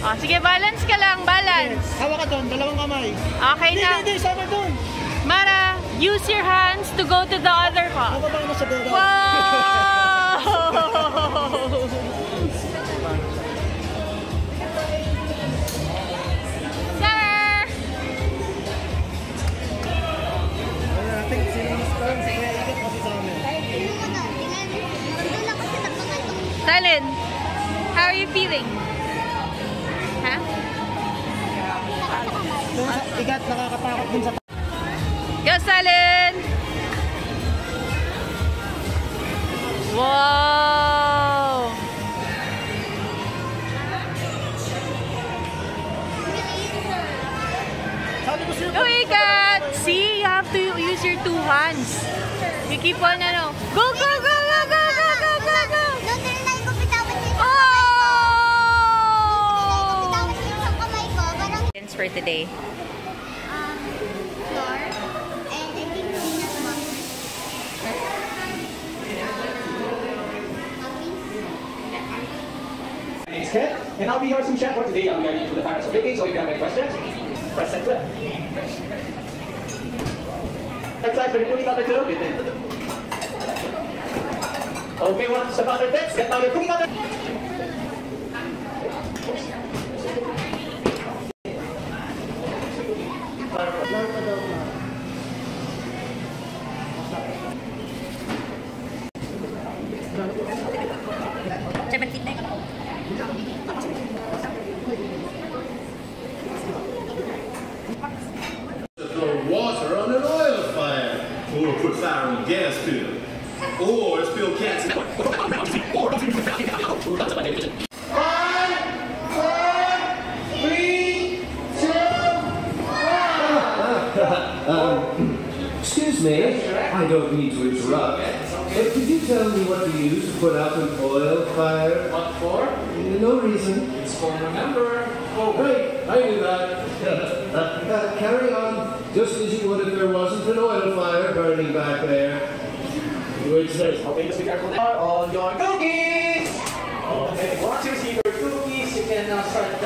Oh, sige, balance ka lang, balance. Hawak ka doon, dalawang kamay. Okay Hindi, na. hindi, hindi, Summer doon. Mara, use your hands to go to the other pa. Bababa mo sa baba. Wow! Sir! Natin, sino mas strong? Sige, ikot kasi sa amin. Talon, how are you feeling? Igat, nakakatakot din sa Go, Talon! Wow! Go, Ikat! See, you have to use your two hands. You keep on, ano. Go, go, go, go, go, go, go, go, go! Oh! For today. I'll be some chat for today. I'll be guiding you through the facts of so if you have any questions, press that clip. Excited for the cooking mother? Okay, one, some the bits, get out of the. Excuse me, I don't mean to interrupt. Uh, could you tell me what to use to put out an oil fire? What for? No reason. It's for remember. Oh, wait, I knew that. Uh, carry on, just as you would if there wasn't an oil fire burning back there. Which there's Okay, just be careful now. On your cookies. Okay, once you see your cookies, you can now start.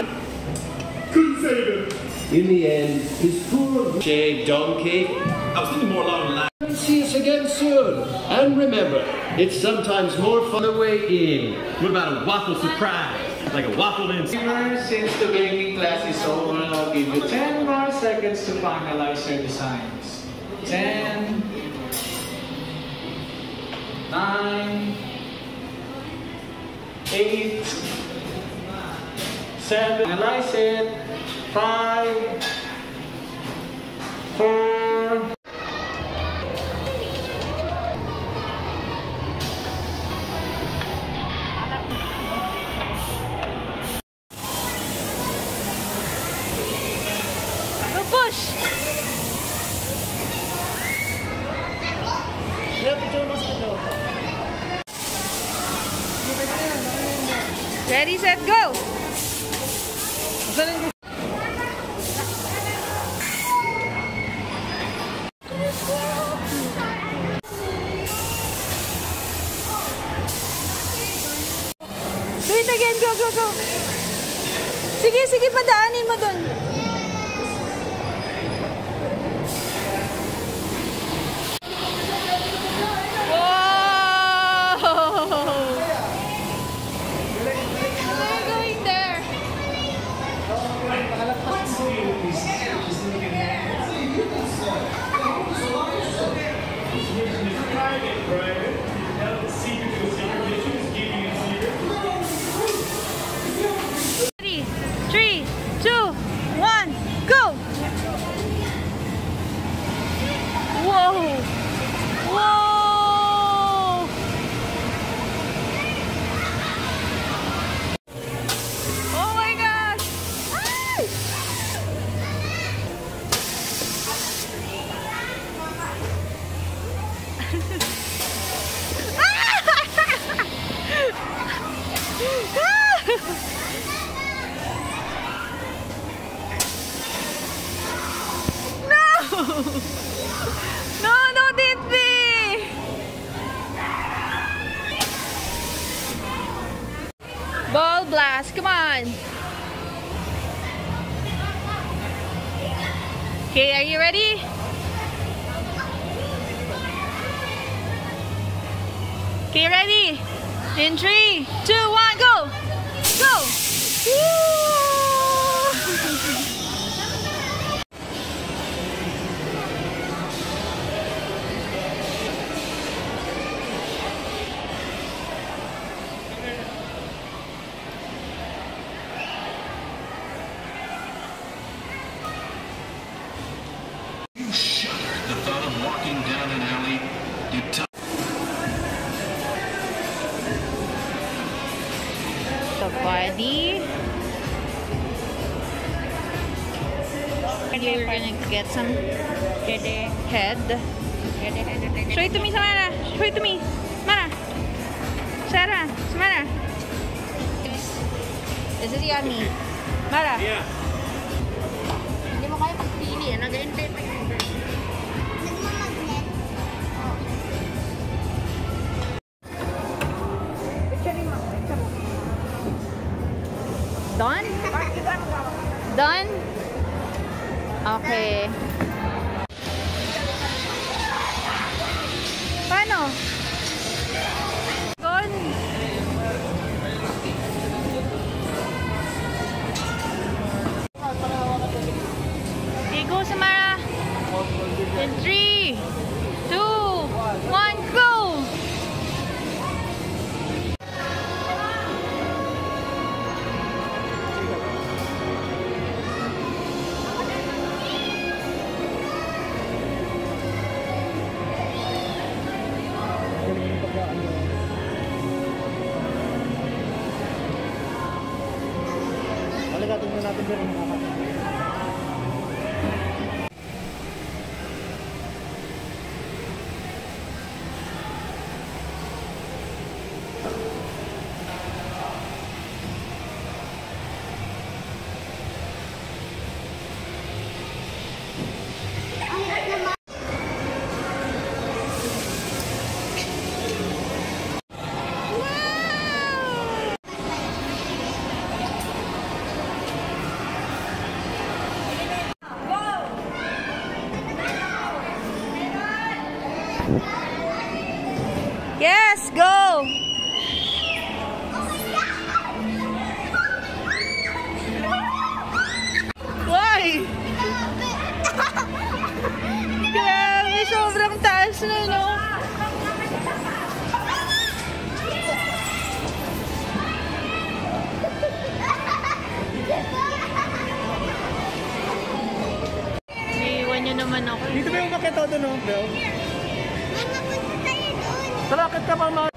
Couldn't save him. In the end, his poor shaved donkey. I was thinking more along the line. See us again soon. And remember, it's sometimes more fun the way in. What about a waffle surprise? Like a waffle in. Since the gaming class is over, I'll give you 10 more seconds to finalize your designs. 10, 9, 8, 7, finalize it, five, again, go, go, go! Sige, sige, padaanin mo dun. Wow! Okay, are you ready? Okay, ready? In three, two, one, go! Go! Woo! Get some head. Show it to me, Samara. Show it to me. Mara. Sarah. Samara. This is yummy. Mara. Hindi mo kaya pagpili. Eh. Nag-enter pa yun. Alaga, tingnan natin pero nakakatawa. daw dun, oh, Bel. Mama, punta tayo doon. Talakit ka Mama.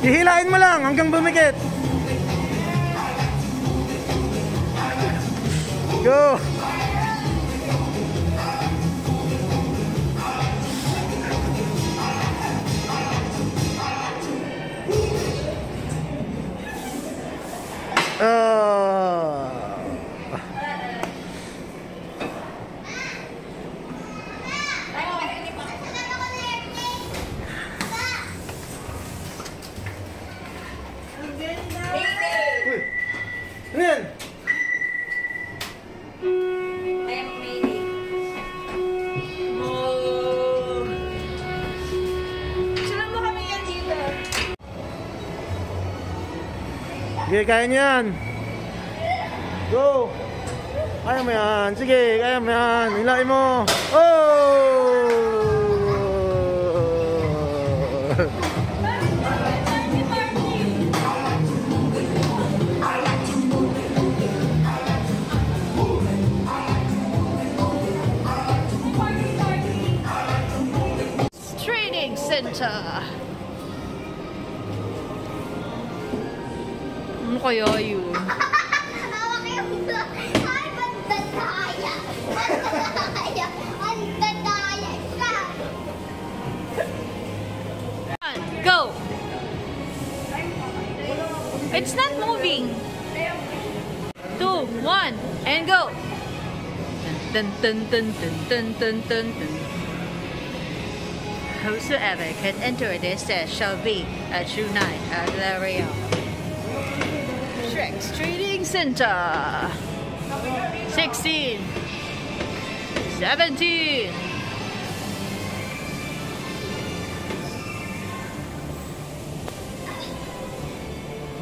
Hihilain mo lang hanggang bumikit. Go! Ah. Sige, kaya. Go! Kaya mo yan. Sige, kaya mo yan. Hilain mo. Oh! Training Center. Go! It's not moving. Two, one, and go! Whosoever can enter this set shall be a true knight of the realm. Shrek's Trading Center. 16 17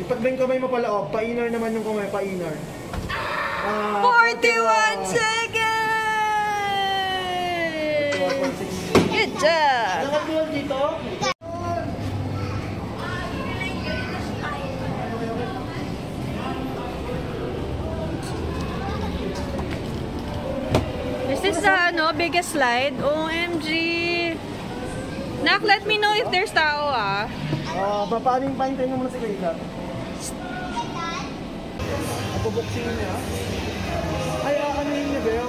Ipag ba yung kamay mo pala, oh, pa-inner naman yung kamay, pa-inner. Ah, 41 seconds! Good job! Ano, biggest slide? OMG! Nak, let me know if there's tao ah. Ah, uh, paano yung pahintayin mo muna si Kuya? Nabubuksingin niya. Ay, ah, ano yun niya, Bel?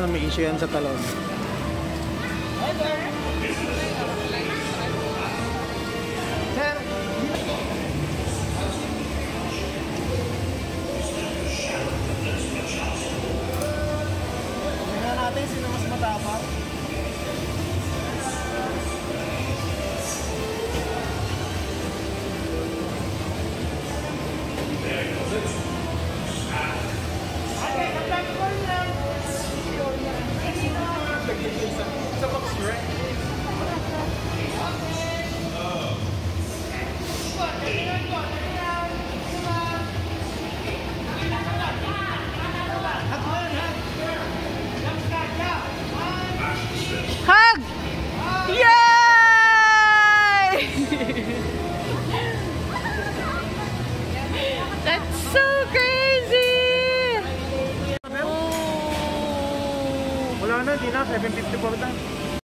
Na may issue yan sa talon.